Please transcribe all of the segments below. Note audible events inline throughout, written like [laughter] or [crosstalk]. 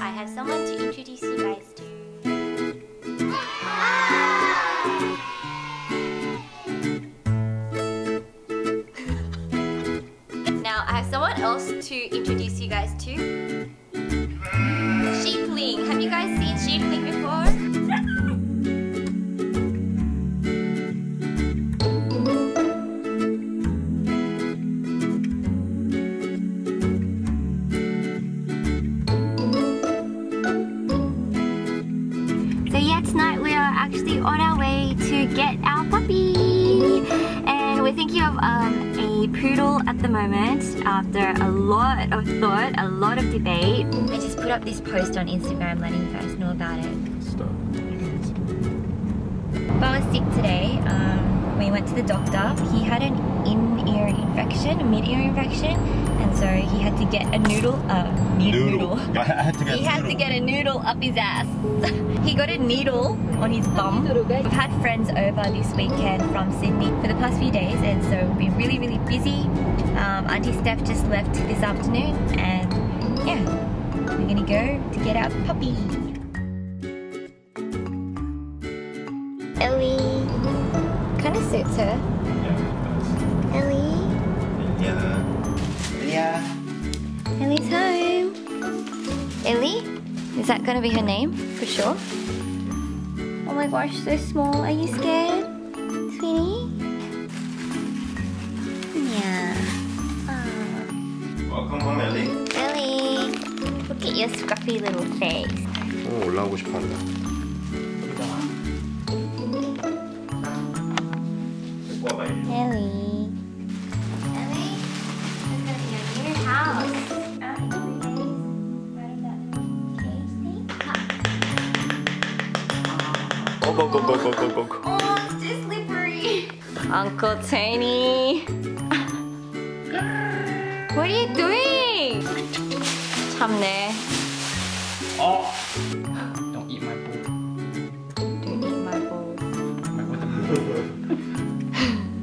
I have someone to introduce you guys to. [laughs] now I have someone else to introduce you guys to. Sheepling. Have you guys seen Sheepling before? Poodle at the moment after a lot of thought, a lot of debate. I just put up this post on Instagram letting you guys know about it. Stop. Bob was sick today. Um, we went to the doctor. He had an in-ear infection, a mid-ear infection, and so he had to get a noodle. Uh, ne- noodle. [laughs] I had to get He had to get a noodle up his ass. [laughs] he got a needle on his bum. We've had friends over this weekend from Sydney for the past few days, and so we've been really, really busy. Um, Auntie Steph just left this afternoon, and yeah, we're gonna go to get our puppy. Ellie Santa? Yeah, Ellie? Yeah. Yeah. Ellie's home. Ellie? Is that gonna be her name? For sure? Oh my gosh, so small. Are you scared? Sweetie? Yeah. Aww. Welcome home, Ellie. Ellie! Look at your scruffy little face. Oh, language panda. Go, go, go, go, go, go, go. Oh, it's slippery. Uncle Tiny. What are you doing? 참네. 어.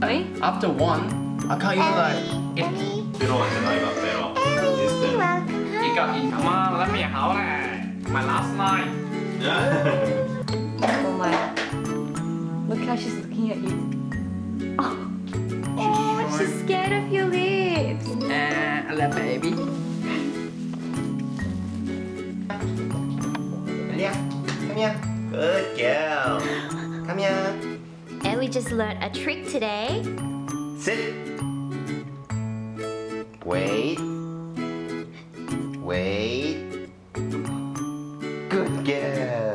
Ellie? After one, I can't even like. It, Ellie? Better one than I got better. Ellie, Yes, welcome it got eat. Come on, let me out there. My last night. [laughs] Oh my. Look how she's looking at you. Oh, [laughs] oh she's scared of your lips. And a little baby. Elia, come here. Good girl. Come here. Ellie just learned a trick today. Sit. Wait. Wait. Good girl.